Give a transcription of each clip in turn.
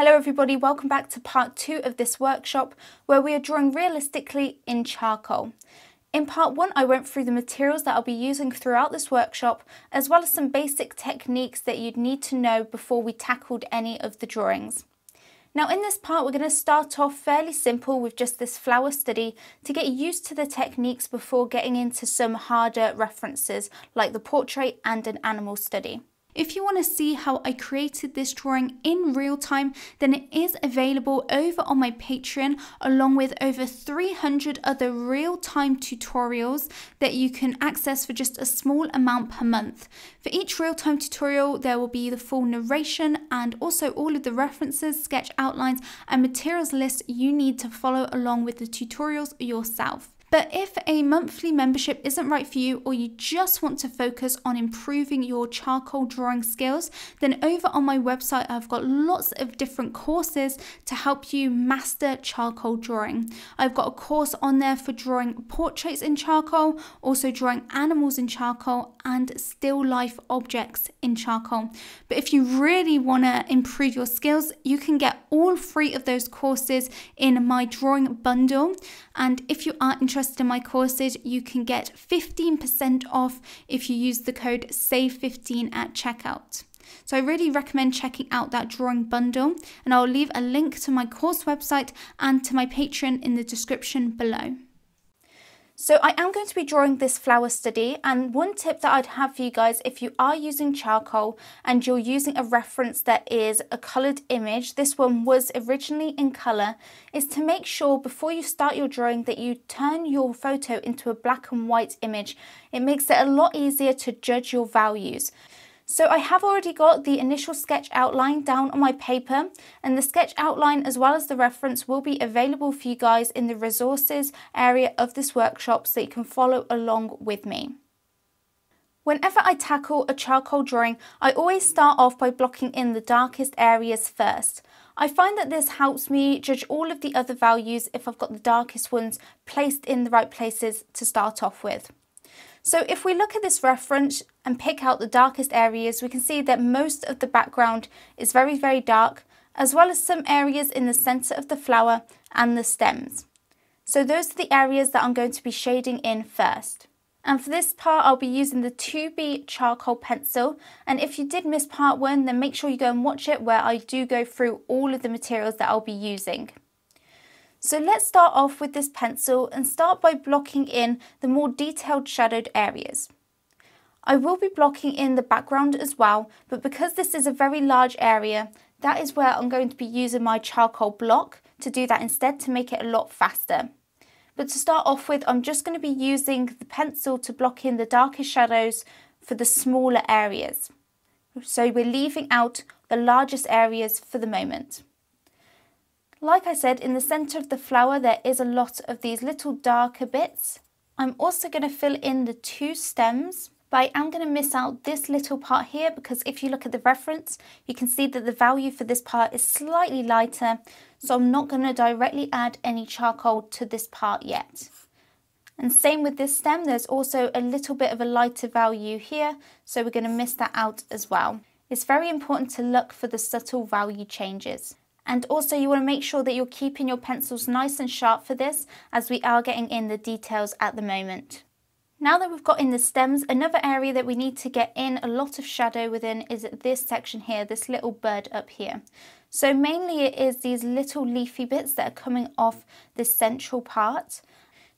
Hello everybody, welcome back to part two of this workshop where we are drawing realistically in charcoal. In part one, I went through the materials that I'll be using throughout this workshop, as well as some basic techniques that you'd need to know before we tackled any of the drawings. Now in this part, we're going to start off fairly simple with just this flower study to get used to the techniques before getting into some harder references like the portrait and an animal study. If you want to see how I created this drawing in real time, then it is available over on my Patreon along with over 300 other real time tutorials that you can access for just a small amount per month. For each real time tutorial, there will be the full narration and also all of the references, sketch outlines, and materials list you need to follow along with the tutorials yourself. But if a monthly membership isn't right for you or you just want to focus on improving your charcoal drawing skills, then over on my website I've got lots of different courses to help you master charcoal drawing. I've got a course on there for drawing portraits in charcoal, also drawing animals in charcoal and still life objects in charcoal. But if you really want to improve your skills, you can get all three of those courses in my drawing bundle. And if you are interested in my courses, you can get 15% off if you use the code SAVE15 at checkout. So I really recommend checking out that drawing bundle and I'll leave a link to my course website and to my Patreon in the description below. So I am going to be drawing this flower study and one tip that I'd have for you guys if you are using charcoal and you're using a reference that is a coloured image, this one was originally in colour, is to make sure before you start your drawing that you turn your photo into a black and white image. It makes it a lot easier to judge your values. So I have already got the initial sketch outline down on my paper and the sketch outline as well as the reference will be available for you guys in the resources area of this workshop so you can follow along with me. Whenever I tackle a charcoal drawing, I always start off by blocking in the darkest areas first. I find that this helps me judge all of the other values if I've got the darkest ones placed in the right places to start off with. So if we look at this reference and pick out the darkest areas, we can see that most of the background is very, very dark, as well as some areas in the centre of the flower and the stems. So those are the areas that I'm going to be shading in first. And for this part, I'll be using the 2B charcoal pencil. And if you did miss part one, then make sure you go and watch it where I do go through all of the materials that I'll be using. So let's start off with this pencil and start by blocking in the more detailed shadowed areas. I will be blocking in the background as well, but because this is a very large area, that is where I'm going to be using my charcoal block to do that instead to make it a lot faster. But to start off with, I'm just going to be using the pencil to block in the darkest shadows for the smaller areas. So we're leaving out the largest areas for the moment. Like I said, in the centre of the flower there is a lot of these little darker bits. I'm also going to fill in the two stems, but I am going to miss out this little part here because if you look at the reference, you can see that the value for this part is slightly lighter, so I'm not going to directly add any charcoal to this part yet. And same with this stem, there's also a little bit of a lighter value here, so we're going to miss that out as well. It's very important to look for the subtle value changes. And also you want to make sure that you're keeping your pencils nice and sharp for this as we are getting in the details at the moment. Now that we've got in the stems, another area that we need to get in a lot of shadow within is this section here, this little bird up here. So mainly it is these little leafy bits that are coming off this central part.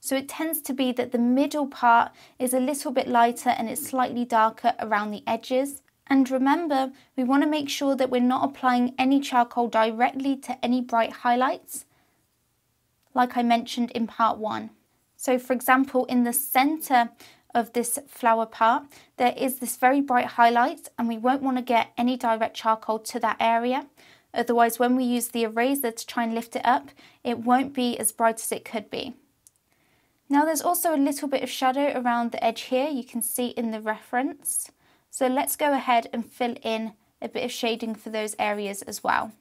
So it tends to be that the middle part is a little bit lighter and it's slightly darker around the edges. And remember, we want to make sure that we're not applying any charcoal directly to any bright highlights, like I mentioned in part one. So for example, in the center of this flower part, there is this very bright highlight and we won't want to get any direct charcoal to that area. Otherwise, when we use the eraser to try and lift it up, it won't be as bright as it could be. Now there's also a little bit of shadow around the edge here, you can see in the reference. So let's go ahead and fill in a bit of shading for those areas as well.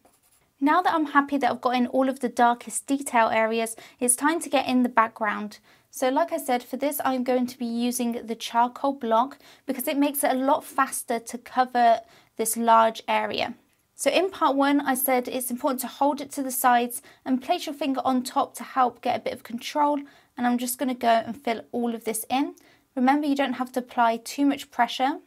Now that I'm happy that I've got in all of the darkest detail areas, it's time to get in the background. So like I said, for this I'm going to be using the charcoal block because it makes it a lot faster to cover this large area. So in part one, I said it's important to hold it to the sides and place your finger on top to help get a bit of control. And I'm just gonna go and fill all of this in. Remember, you don't have to apply too much pressure.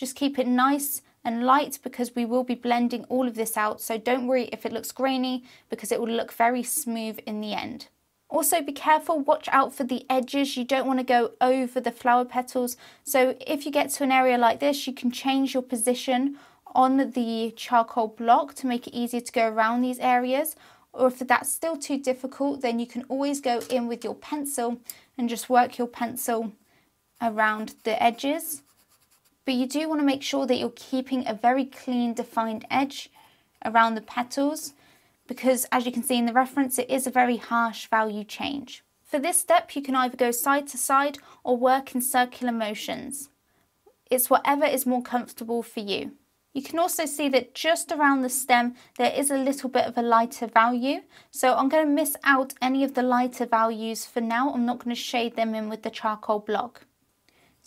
Just keep it nice and light because we will be blending all of this out. So don't worry if it looks grainy because it will look very smooth in the end. Also be careful, watch out for the edges. You don't want to go over the flower petals. So if you get to an area like this, you can change your position on the charcoal block to make it easier to go around these areas. Or if that's still too difficult, then you can always go in with your pencil and just work your pencil around the edges. But you do want to make sure that you're keeping a very clean defined edge around the petals because as you can see in the reference, it is a very harsh value change. For this step, you can either go side to side or work in circular motions. It's whatever is more comfortable for you. You can also see that just around the stem there is a little bit of a lighter value. So I'm going to miss out any of the lighter values for now. I'm not going to shade them in with the charcoal block.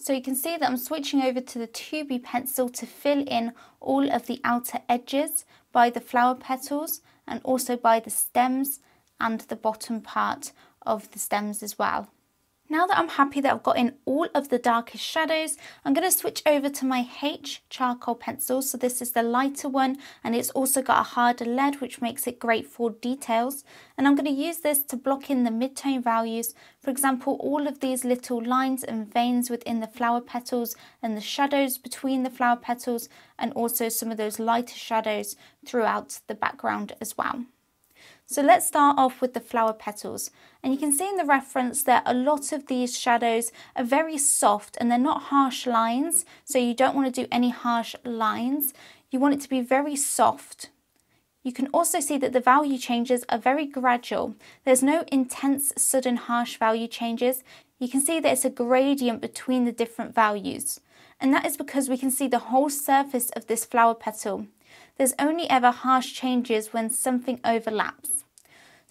So you can see that I'm switching over to the 2B pencil to fill in all of the outer edges by the flower petals and also by the stems and the bottom part of the stems as well. Now that I'm happy that I've got in all of the darkest shadows, I'm going to switch over to my H charcoal pencil. So this is the lighter one and it's also got a harder lead which makes it great for details. And I'm going to use this to block in the midtone values. For example, all of these little lines and veins within the flower petals and the shadows between the flower petals and also some of those lighter shadows throughout the background as well. So let's start off with the flower petals. And you can see in the reference that a lot of these shadows are very soft and they're not harsh lines. So you don't want to do any harsh lines. You want it to be very soft. You can also see that the value changes are very gradual. There's no intense, sudden, harsh value changes. You can see that it's a gradient between the different values. And that is because we can see the whole surface of this flower petal. There's only ever harsh changes when something overlaps.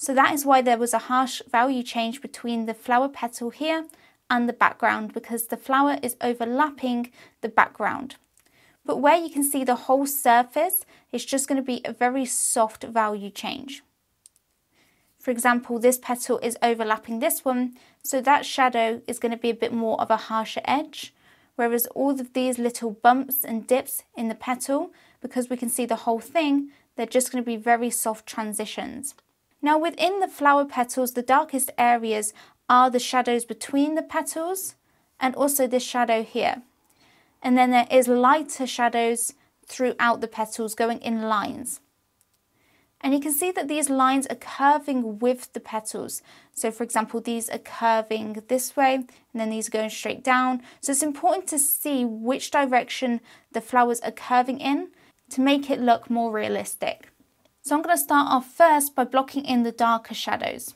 So that is why there was a harsh value change between the flower petal here and the background because the flower is overlapping the background. But where you can see the whole surface, it's just going to be a very soft value change. For example, this petal is overlapping this one, so that shadow is going to be a bit more of a harsher edge, whereas all of these little bumps and dips in the petal because we can see the whole thing, they're just going to be very soft transitions. Now within the flower petals, the darkest areas are the shadows between the petals and also this shadow here. And then there is lighter shadows throughout the petals going in lines. And you can see that these lines are curving with the petals. So for example, these are curving this way and then these are going straight down. So it's important to see which direction the flowers are curving in to make it look more realistic. So I'm going to start off first by blocking in the darker shadows,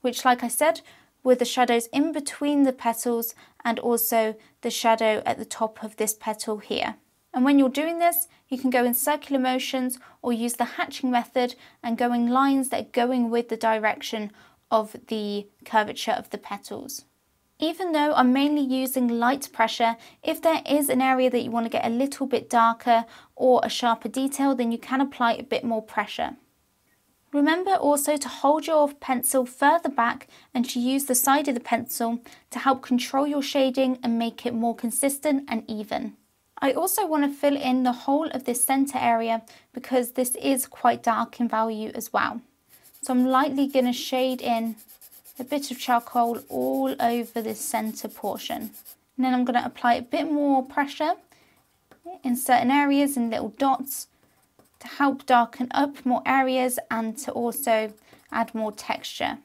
which like I said, were the shadows in between the petals and also the shadow at the top of this petal here. And when you're doing this, you can go in circular motions or use the hatching method and go in lines that are going with the direction of the curvature of the petals. Even though I'm mainly using light pressure, if there is an area that you want to get a little bit darker or a sharper detail, then you can apply a bit more pressure. Remember also to hold your pencil further back and to use the side of the pencil to help control your shading and make it more consistent and even. I also want to fill in the whole of this centre area because this is quite dark in value as well. So I'm lightly going to shade in a bit of charcoal all over this centre portion. And then I'm going to apply a bit more pressure in certain areas in little dots to help darken up more areas and to also add more texture.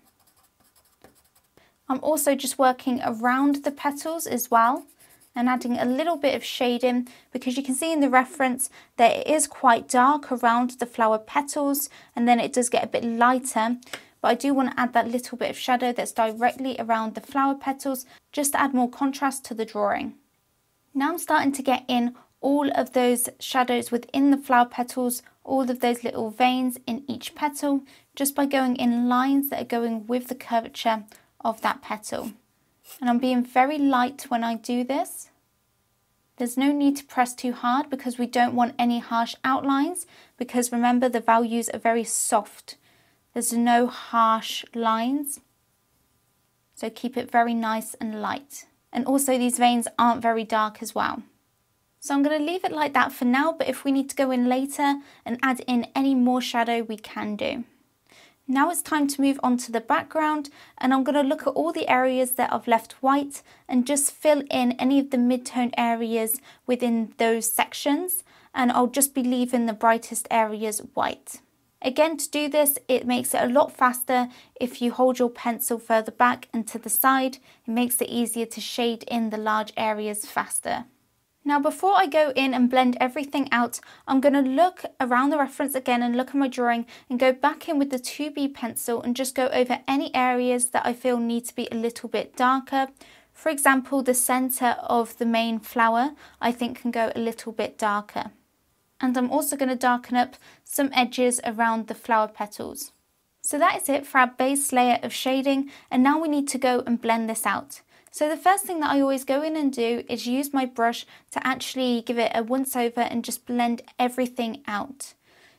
I'm also just working around the petals as well and adding a little bit of shading because you can see in the reference that it is quite dark around the flower petals and then it does get a bit lighter but I do want to add that little bit of shadow that's directly around the flower petals just to add more contrast to the drawing. Now I'm starting to get in all of those shadows within the flower petals, all of those little veins in each petal, just by going in lines that are going with the curvature of that petal. And I'm being very light when I do this There's no need to press too hard because we don't want any harsh outlines because remember the values are very soft. There's no harsh lines. So keep it very nice and light. And also these veins aren't very dark as well. So I'm going to leave it like that for now, but if we need to go in later and add in any more shadow, we can do. Now it's time to move on to the background and I'm going to look at all the areas that I've left white and just fill in any of the mid-tone areas within those sections and I'll just be leaving the brightest areas white. Again, to do this, it makes it a lot faster if you hold your pencil further back and to the side. It makes it easier to shade in the large areas faster. Now before I go in and blend everything out, I'm going to look around the reference again and look at my drawing and go back in with the 2B pencil and just go over any areas that I feel need to be a little bit darker. For example, the centre of the main flower I think can go a little bit darker. And I'm also going to darken up some edges around the flower petals. So that is it for our base layer of shading and now we need to go and blend this out. So the first thing that I always go in and do is use my brush to actually give it a once over and just blend everything out.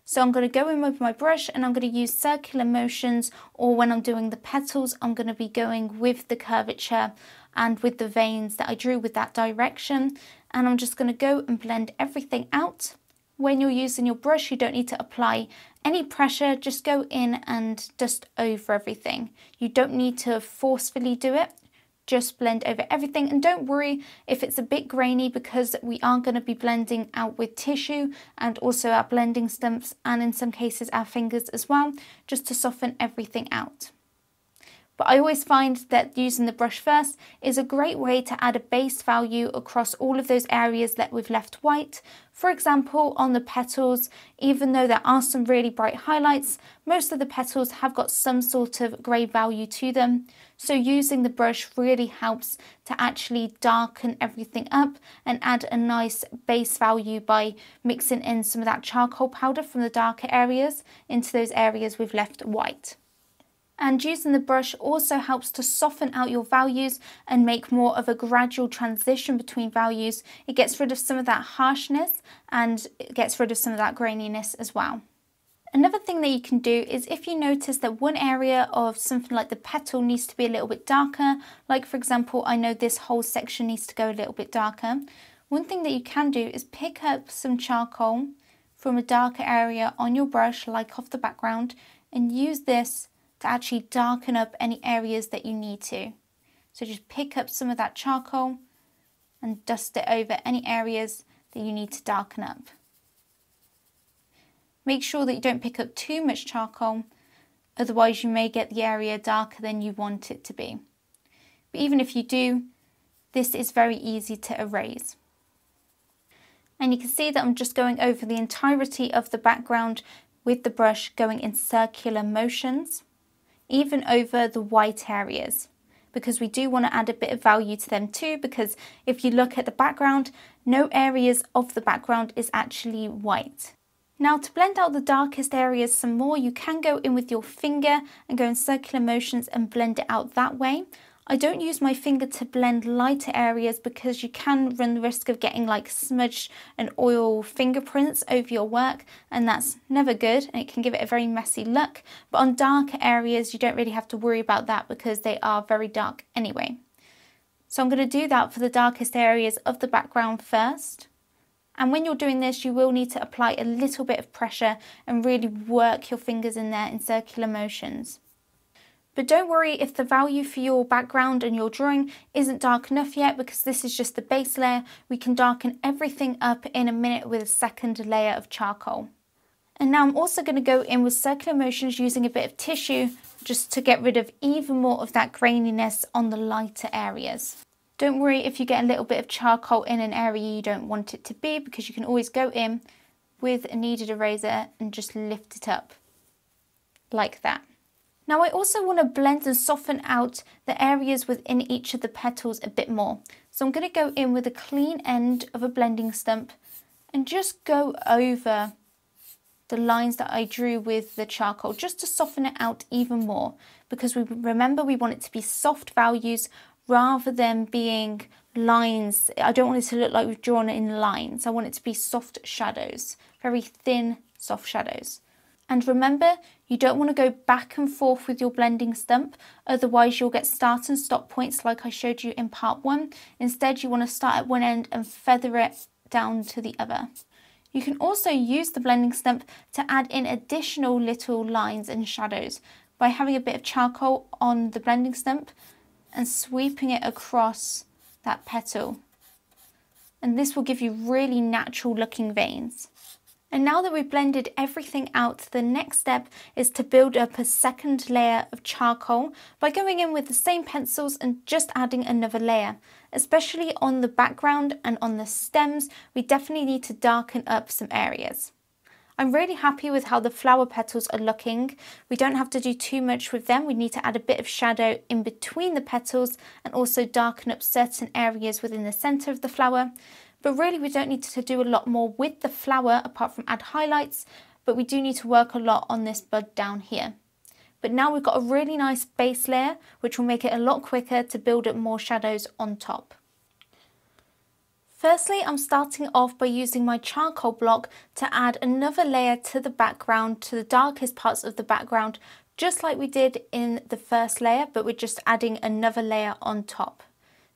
So I'm going to go in with my brush and I'm going to use circular motions or when I'm doing the petals I'm going to be going with the curvature and with the veins that I drew with that direction and I'm just going to go and blend everything out. When you're using your brush you don't need to apply any pressure, just go in and dust over everything. You don't need to forcefully do it just blend over everything and don't worry if it's a bit grainy because we are going to be blending out with tissue and also our blending stumps and in some cases our fingers as well just to soften everything out. But I always find that using the brush first is a great way to add a base value across all of those areas that we've left white. For example, on the petals, even though there are some really bright highlights, most of the petals have got some sort of grey value to them. So using the brush really helps to actually darken everything up and add a nice base value by mixing in some of that charcoal powder from the darker areas into those areas we've left white and using the brush also helps to soften out your values and make more of a gradual transition between values. It gets rid of some of that harshness and it gets rid of some of that graininess as well. Another thing that you can do is if you notice that one area of something like the petal needs to be a little bit darker, like for example, I know this whole section needs to go a little bit darker, one thing that you can do is pick up some charcoal from a darker area on your brush, like off the background, and use this to actually darken up any areas that you need to. So just pick up some of that charcoal and dust it over any areas that you need to darken up. Make sure that you don't pick up too much charcoal, otherwise you may get the area darker than you want it to be. But even if you do, this is very easy to erase. And you can see that I'm just going over the entirety of the background with the brush going in circular motions even over the white areas because we do want to add a bit of value to them too because if you look at the background, no areas of the background is actually white. Now to blend out the darkest areas some more, you can go in with your finger and go in circular motions and blend it out that way. I don't use my finger to blend lighter areas because you can run the risk of getting like smudged and oil fingerprints over your work and that's never good and it can give it a very messy look. But on darker areas you don't really have to worry about that because they are very dark anyway. So I'm going to do that for the darkest areas of the background first. And when you're doing this, you will need to apply a little bit of pressure and really work your fingers in there in circular motions. But don't worry if the value for your background and your drawing isn't dark enough yet because this is just the base layer. We can darken everything up in a minute with a second layer of charcoal. And now I'm also going to go in with circular motions using a bit of tissue just to get rid of even more of that graininess on the lighter areas. Don't worry if you get a little bit of charcoal in an area you don't want it to be because you can always go in with a kneaded eraser and just lift it up like that. Now I also want to blend and soften out the areas within each of the petals a bit more. So I'm going to go in with a clean end of a blending stump and just go over the lines that I drew with the charcoal just to soften it out even more because we remember we want it to be soft values rather than being lines. I don't want it to look like we've drawn it in lines. I want it to be soft shadows, very thin, soft shadows. And remember, you don't want to go back and forth with your blending stump, otherwise you'll get start and stop points like I showed you in part one. Instead, you want to start at one end and feather it down to the other. You can also use the blending stump to add in additional little lines and shadows by having a bit of charcoal on the blending stump and sweeping it across that petal. And this will give you really natural looking veins. And now that we've blended everything out, the next step is to build up a second layer of charcoal by going in with the same pencils and just adding another layer. Especially on the background and on the stems, we definitely need to darken up some areas. I'm really happy with how the flower petals are looking. We don't have to do too much with them. We need to add a bit of shadow in between the petals and also darken up certain areas within the centre of the flower. But really we don't need to do a lot more with the flower apart from add highlights, but we do need to work a lot on this bud down here. But now we've got a really nice base layer, which will make it a lot quicker to build up more shadows on top. Firstly, I'm starting off by using my charcoal block to add another layer to the background, to the darkest parts of the background, just like we did in the first layer, but we're just adding another layer on top.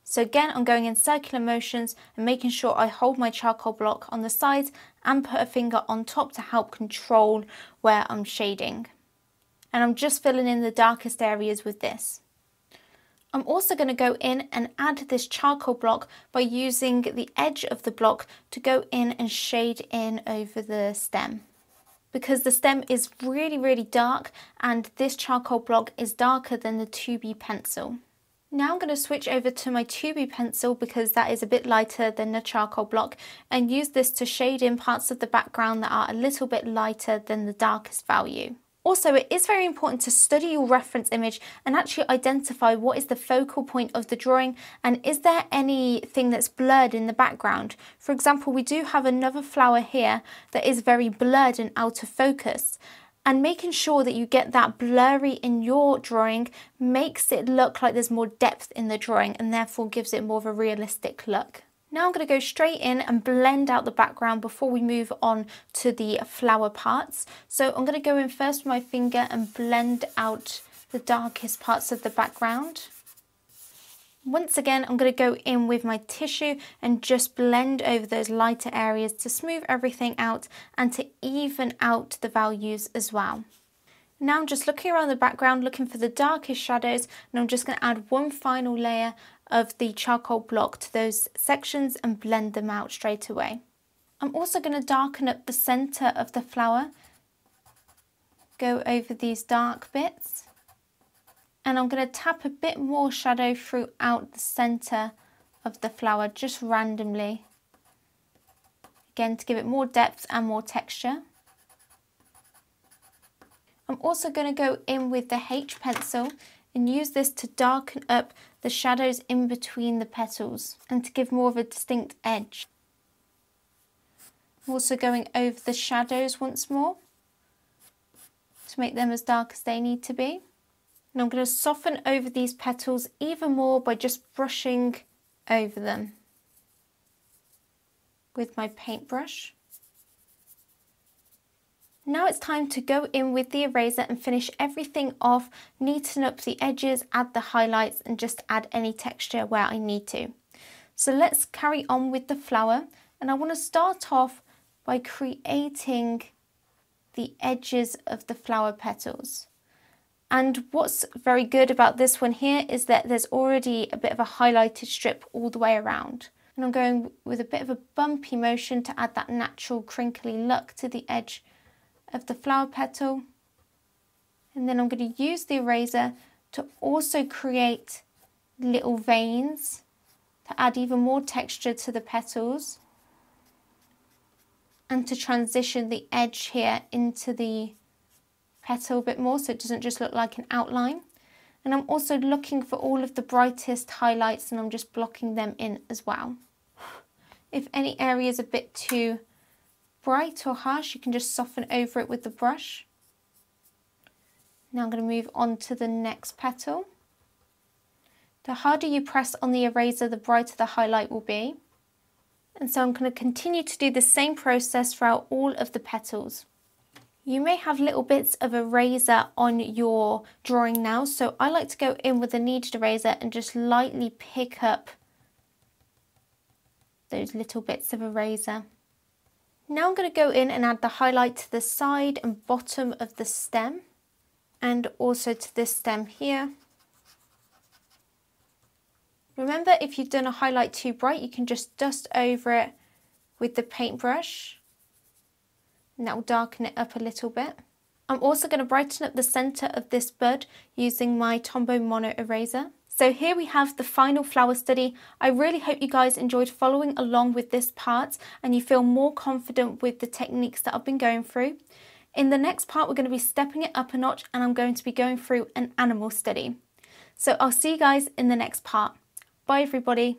So again, I'm going in circular motions and making sure I hold my charcoal block on the sides and put a finger on top to help control where I'm shading. And I'm just filling in the darkest areas with this. I'm also going to go in and add this charcoal block by using the edge of the block to go in and shade in over the stem. Because the stem is really, really dark and this charcoal block is darker than the 2B pencil. Now I'm going to switch over to my 2B pencil because that is a bit lighter than the charcoal block and use this to shade in parts of the background that are a little bit lighter than the darkest value. Also, it is very important to study your reference image and actually identify what is the focal point of the drawing and is there anything that's blurred in the background. For example, we do have another flower here that is very blurred and out of focus and making sure that you get that blurry in your drawing makes it look like there's more depth in the drawing and therefore gives it more of a realistic look. Now I'm going to go straight in and blend out the background before we move on to the flower parts. So I'm going to go in first with my finger and blend out the darkest parts of the background. Once again, I'm going to go in with my tissue and just blend over those lighter areas to smooth everything out and to even out the values as well. Now I'm just looking around the background, looking for the darkest shadows, and I'm just going to add one final layer of the charcoal block to those sections and blend them out straight away. I'm also going to darken up the centre of the flower, go over these dark bits and I'm going to tap a bit more shadow throughout the centre of the flower just randomly again to give it more depth and more texture. I'm also going to go in with the H pencil and use this to darken up the shadows in between the petals and to give more of a distinct edge. I'm also going over the shadows once more to make them as dark as they need to be. And I'm going to soften over these petals even more by just brushing over them with my paintbrush. Now it's time to go in with the eraser and finish everything off, neaten up the edges, add the highlights and just add any texture where I need to. So let's carry on with the flower and I want to start off by creating the edges of the flower petals. And what's very good about this one here is that there's already a bit of a highlighted strip all the way around. And I'm going with a bit of a bumpy motion to add that natural crinkly look to the edge of the flower petal. And then I'm going to use the eraser to also create little veins to add even more texture to the petals and to transition the edge here into the petal a bit more so it doesn't just look like an outline. And I'm also looking for all of the brightest highlights and I'm just blocking them in as well. If any area is a bit too bright or harsh, you can just soften over it with the brush. Now I'm going to move on to the next petal. The harder you press on the eraser, the brighter the highlight will be. And so I'm going to continue to do the same process throughout all of the petals. You may have little bits of eraser on your drawing now, so I like to go in with a kneaded eraser and just lightly pick up those little bits of eraser. Now I'm going to go in and add the highlight to the side and bottom of the stem and also to this stem here. Remember if you've done a highlight too bright you can just dust over it with the paintbrush and that will darken it up a little bit. I'm also going to brighten up the centre of this bud using my Tombow Mono Eraser. So here we have the final flower study. I really hope you guys enjoyed following along with this part and you feel more confident with the techniques that I've been going through. In the next part, we're going to be stepping it up a notch and I'm going to be going through an animal study. So I'll see you guys in the next part. Bye everybody.